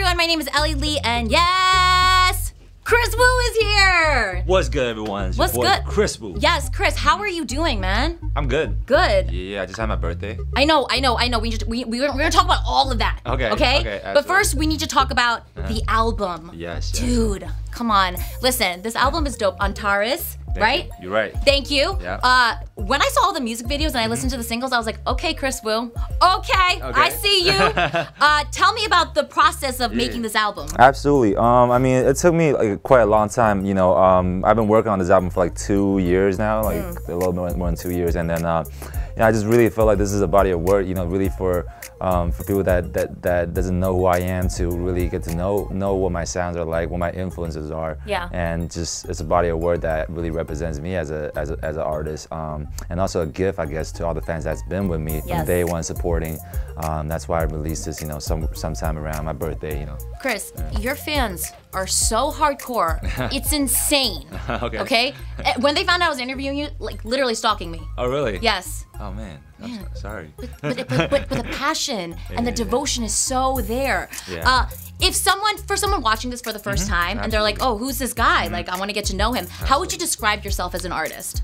everyone, my name is Ellie Lee, and yes, Kris Wu is here. What's good, everyone? It's What's good? Kris Wu. Yes, Kris, how are you doing, man? I'm good. Good. Yeah, I just had my birthday. I know, I know, I know. We just we we we're, we're gonna talk about all of that. Okay, Okay. okay, but. First, we need to talk about the album. Yes, yes. Dude, come on. Listen, this album is dope. Antares, Thank right? you. You're right. Thank you. Yeah. Uh, when I saw all the music videos and I listened to the singles, I was like, okay, Kris Wu. Okay, I see you. uh, tell me about the process of making this album. Absolutely. Um, I mean, it took me like quite a long time. You know, um, I've been working on this album for like two years now, like a little more, more than two years, and then uh, you know, I just really feel like this is a body of work. You know, really for um, for people that, that that doesn't know who I am to really get to know know what my sounds are like, what my influences are. Yeah. And just it's a body of work that really represents me as a as, a, as an artist, um, and also a gift, I guess, to all the fans that's been with me Yes. from day one supporting. Um, that's why I released this, you know, some sometime around my birthday. You know. Kris, your fans are so hardcore. it's insane. Okay. Okay? Eh, When they found out I was interviewing you, like literally stalking me. Oh, really? Yes. Oh man. I'm so- sorry. But, but, but, but the passion and the Yeah, yeah. devotion is so there. Yeah. Uh, if someone, for someone watching this for the 1st time, and they're like, oh, who's this guy? Like, I want to get to know him. How would you describe yourself as an artist?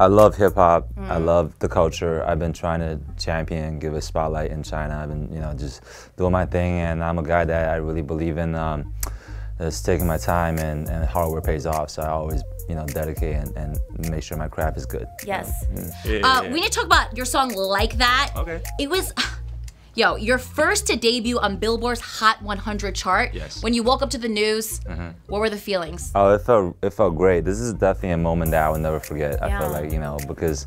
I love hip hop. Mm. I love the culture. I've been trying to champion, give a spotlight in China. I've been, you know, just doing my thing, and I'm a guy that I really believe in. Um, just taking my time and, and hard work pays off. So I always, you know, dedicate and, and make sure my craft is good. Yes. Yeah, Uh, yeah. we need to talk about your song Like That. Okay. It was, yo, your first to debut on Billboard's Hot 100 chart. Yes. When you woke up to the news, what were the feelings? Oh, it felt it felt great. This is definitely a moment that I will never forget. I Yeah. feel like you know because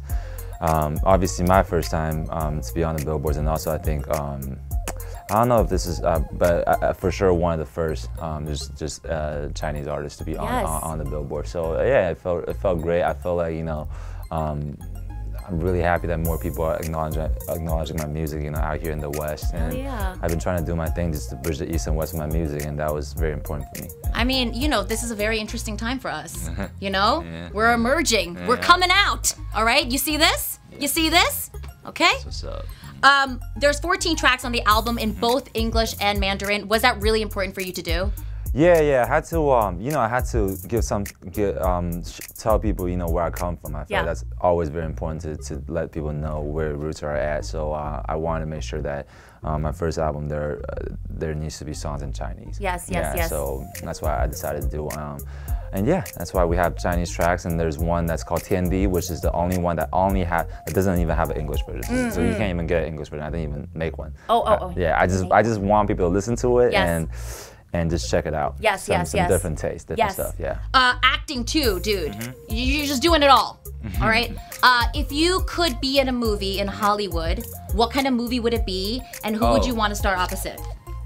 um, obviously my first time um, to be on the billboards, and also I think um, I don't know if this is, uh, but uh, uh, for sure one of the first um, just just uh, Chinese artists to be on, Yes. on on the billboard. So uh, yeah, it felt it felt great. I felt like you know. Um, I'm really happy that more people are acknowledging acknowledging my music, you know, out here in the West. And yeah. I've been trying to do my thing just to bridge the East and West with my music, and that was very important for me. I mean, you know, this is a very interesting time for us. You know? Yeah. We're emerging. We're coming out. All right? You see this? You see this? Okay? What's up? Um, there's 14 tracks on the album in both English and Mandarin. Was that really important for you to do? Yeah, yeah. I had to, um, you know, I had to give some, get, um, sh- tell people, you know, where I come from. I feel Yeah. that's always very important to, to let people know where roots are at. So uh, I wanted to make sure that um, my first album, there, uh, there needs to be songs in Chinese. Yes, yes, yeah, yes. So that's why I decided to do. Um, and yeah, that's why we have Chinese tracks, and there's one that's called Tiandi, which is the only one that only have that doesn't even have an English version. So you can't even get an English version. I didn't even make one. Oh, oh, Uh, oh. yeah, I just I just want people to listen to it Yes. and and just check it out. Yes, some, yes, some yes. different taste, different Yes. stuff. Yeah. Uh, acting too, dude. Mm-hmm. You- You're just doing it all. all right? Uh, if you could be in a movie in Hollywood, what kind of movie would it be? And who would Oh. you want to star opposite?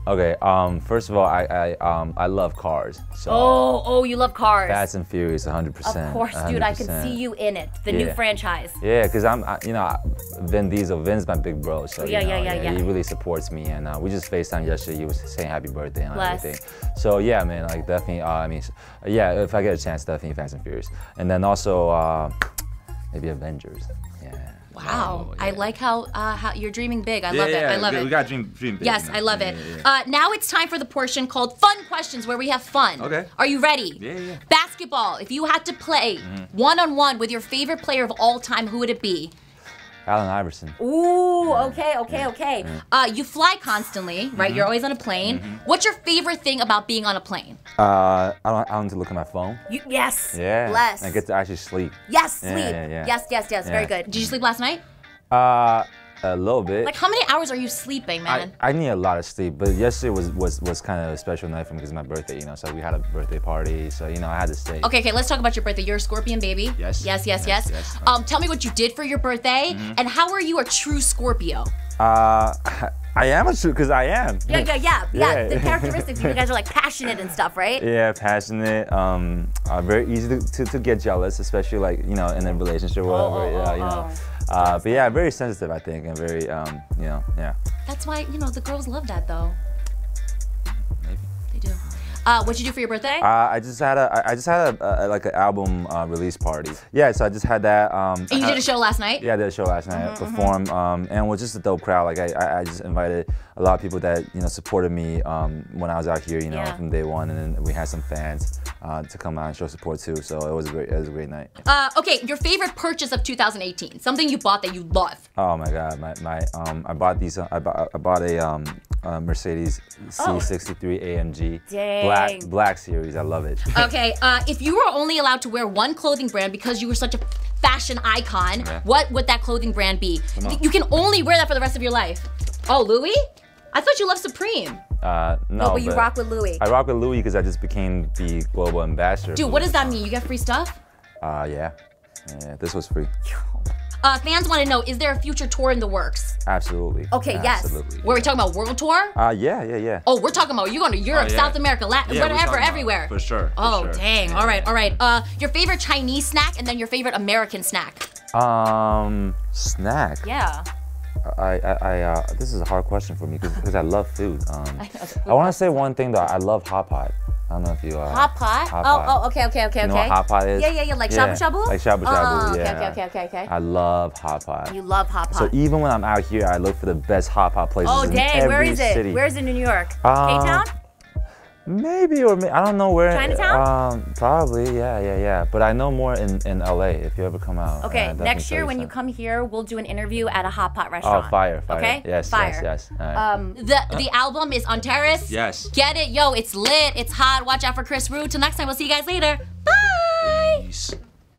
Okay. Um. First of all, I I um I love cars. So Oh, oh, you love cars. Fast and Furious, 100. percent of course, dude. I can see you in it. The new franchise. Yeah, cause I'm, I, you know, Vin Diesel. Vin's my big bro, so Yeah, you know, yeah, yeah, yeah. He really supports me, and uh, we just Facetime yesterday. He was saying happy birthday and Bless. everything. So yeah, man, like definitely. Uh, I mean, yeah, if I get a chance, definitely Fast and Furious, and then also uh, maybe Avengers. Yeah. Wow, Oh, I like how uh, how you're dreaming big. I yeah, love it. yeah, I love we, it. We got dream, dream big. Yes, you I love Yeah, it. yeah, yeah. Uh, now it's time for the portion called Fun Questions, where we have fun. Okay. Are you ready? Yeah, yeah. Basketball. If you had to play Mm-hmm. one on one with your favorite player of all time, who would it be? Allen Iverson. Ooh, okay, okay, okay. Uh, you fly constantly, right? Mm-hmm. You're always on a plane. What's your favorite thing about being on a plane? Uh, I don't, I don't need to look at my phone. You, yes. Yeah. Bless. I get to actually sleep. yes, sleep. yeah, yeah. Yes, yes, yes. Very good. Did you sleep last night? Uh, a little bit. Like, how many hours are you sleeping, man? I need a lot of sleep, but yesterday was was, was kind of a special night for me because it's my birthday, you know. So we had a birthday party, so you know I had to stay. Okay, okay, let's talk about your birthday. You're a scorpion baby. Yes. Yes, yes, yes. Yes, yes. Um, tell me what you did for your birthday and how are you a true Scorpio? Uh, I am a true because I am. Yeah, yeah, yeah, yeah. Yeah. The characteristics, you guys are like passionate and stuff, right? Yeah, passionate. Um, uh, very easy to, to, to get jealous, especially like you know in a relationship or whatever. oh, yeah, oh, you know. Uh, but yeah, very sensitive, I think, and very um, you know, yeah. That's why, you know, the girls love that though. Maybe. They do. Uh, what'd you do for your birthday? Uh, I just had a, I just had a, a like an album uh, release party. Yeah, so I just had that. Um, and you did a show last night. Yeah, I did a show last night. Mm-hmm, performed, um, and it was just a dope crowd. Like I, I, I, just invited a lot of people that you know supported me um, when I was out here. You know, yeah. from day one, and then we had some fans uh, to come out and show support too. So it was a great, it was a great night. Uh, okay, your favorite purchase of 2018? Something you bought that you love? Oh my God, my, my um, I bought these. Uh, I bought, I bought a um, uh, Mercedes C63 oh. AMG Dang. black black series. I love it. okay, uh, if you were only allowed to wear one clothing brand because you were such a fashion icon, yeah. what would that clothing brand be? You can only wear that for the rest of your life. Oh, Louis? I thought you loved Supreme. Uh, no, no, but you rock with Louis. I rock with Louis because I just became the global ambassador. Dude, what does that mean? You get free stuff? Uh, yeah. Yeah, this was free. Uh, fans want to know, is there a future tour in the works? Absolutely. Okay, Absolutely. yes. Were we talking about world tour? Uh, yeah, yeah, yeah. Oh, we're talking about you're going to Europe, oh, yeah. South America, Latin, yeah, whatever, everywhere. For sure. For oh, sure. dang. All right, all right. Uh, your favorite Chinese snack and then your favorite American snack? Um, snack. Yeah. I, I, I uh, this is a hard question for me because I love food. Um, I, I want to say one thing though. I love hot pot. I don't know if you uh, hot pot. Hot oh, pot. oh, okay, okay, okay, you know okay. what hot pot is? Yeah, yeah, yeah, like yeah. shabu shabu. Like shabu shabu. Oh, yeah. Okay, okay, okay, okay. I love hot pot. You love hot pot. So even when I'm out here, I look for the best hot pot places oh, in dang. every Where is it? city. Where is it in New York? Uh, K-Town? Maybe or I don't know where. Chinatown? Um, probably, yeah, yeah, yeah. But I know more in, in LA if you ever come out. Okay, next year when you come here, we'll do an interview at a hot pot restaurant. Oh, fire, fire. Okay, yes, fire. yes, yes. Right. Um, the the album is Antares. Yes. Get it, yo! It's lit. It's hot. Watch out for Kris Wu. Till next time, we'll see you guys later. Bye. Peace.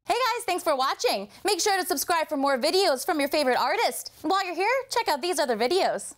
Hey guys, thanks for watching. Make sure to subscribe for more videos from your favorite artist. And while you're here, check out these other videos.